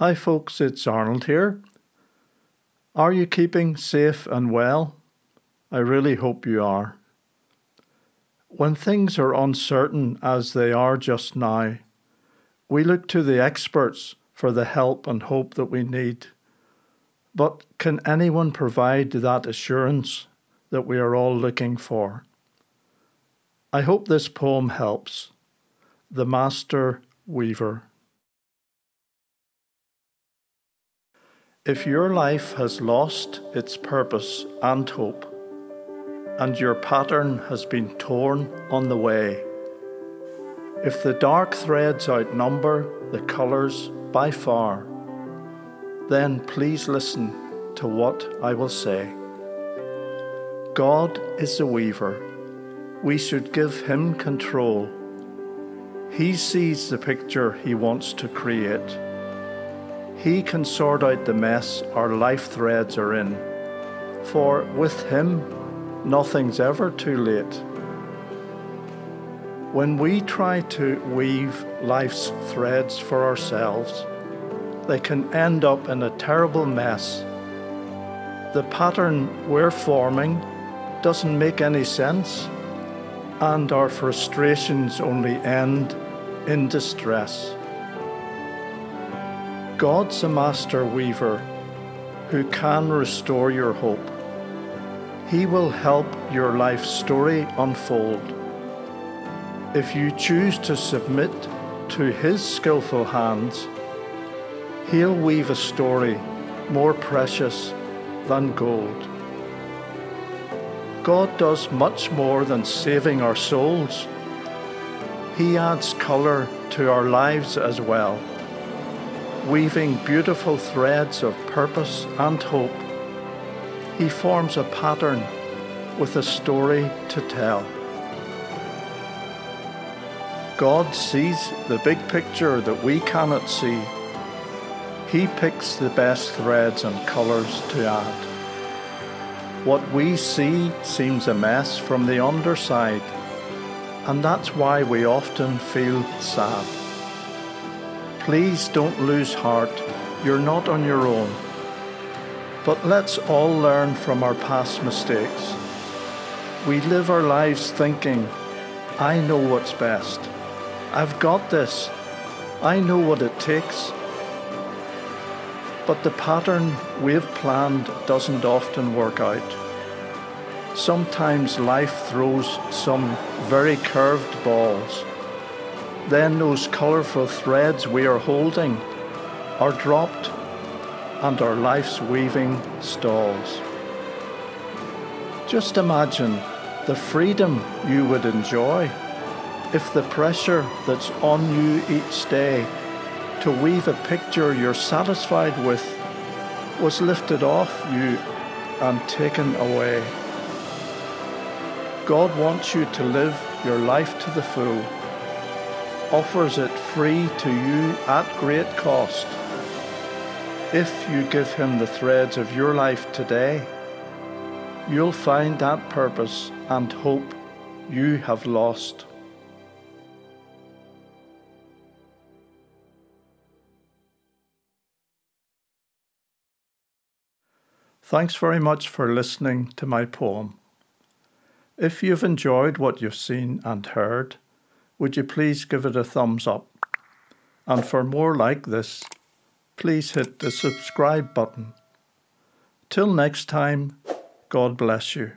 Hi, folks, it's Arnold here. Are you keeping safe and well? I really hope you are. When things are uncertain as they are just now, we look to the experts for the help and hope that we need. But can anyone provide that assurance that we are all looking for? I hope this poem helps. The Master Weaver. If your life has lost its purpose and hope, and your pattern has been torn on the way, if the dark threads outnumber the colours by far, then please listen to what I will say. God is the weaver. We should give him control. He sees the picture he wants to create. He can sort out the mess our life threads are in. For with Him, nothing's ever too late. When we try to weave life's threads for ourselves, they can end up in a terrible mess. The pattern we're forming doesn't make any sense, and our frustrations only end in distress. God's a master weaver who can restore your hope. He will help your life story unfold. If you choose to submit to His skillful hands, He'll weave a story more precious than gold. God does much more than saving our souls. He adds colour to our lives as well weaving beautiful threads of purpose and hope, he forms a pattern with a story to tell. God sees the big picture that we cannot see. He picks the best threads and colours to add. What we see seems a mess from the underside, and that's why we often feel sad. Please don't lose heart. You're not on your own. But let's all learn from our past mistakes. We live our lives thinking, I know what's best. I've got this. I know what it takes. But the pattern we've planned doesn't often work out. Sometimes life throws some very curved balls then those colourful threads we are holding are dropped and our life's weaving stalls. Just imagine the freedom you would enjoy if the pressure that's on you each day to weave a picture you're satisfied with was lifted off you and taken away. God wants you to live your life to the full offers it free to you at great cost. If you give Him the threads of your life today, you'll find that purpose and hope you have lost. Thanks very much for listening to my poem. If you've enjoyed what you've seen and heard, would you please give it a thumbs up? And for more like this, please hit the subscribe button. Till next time, God bless you.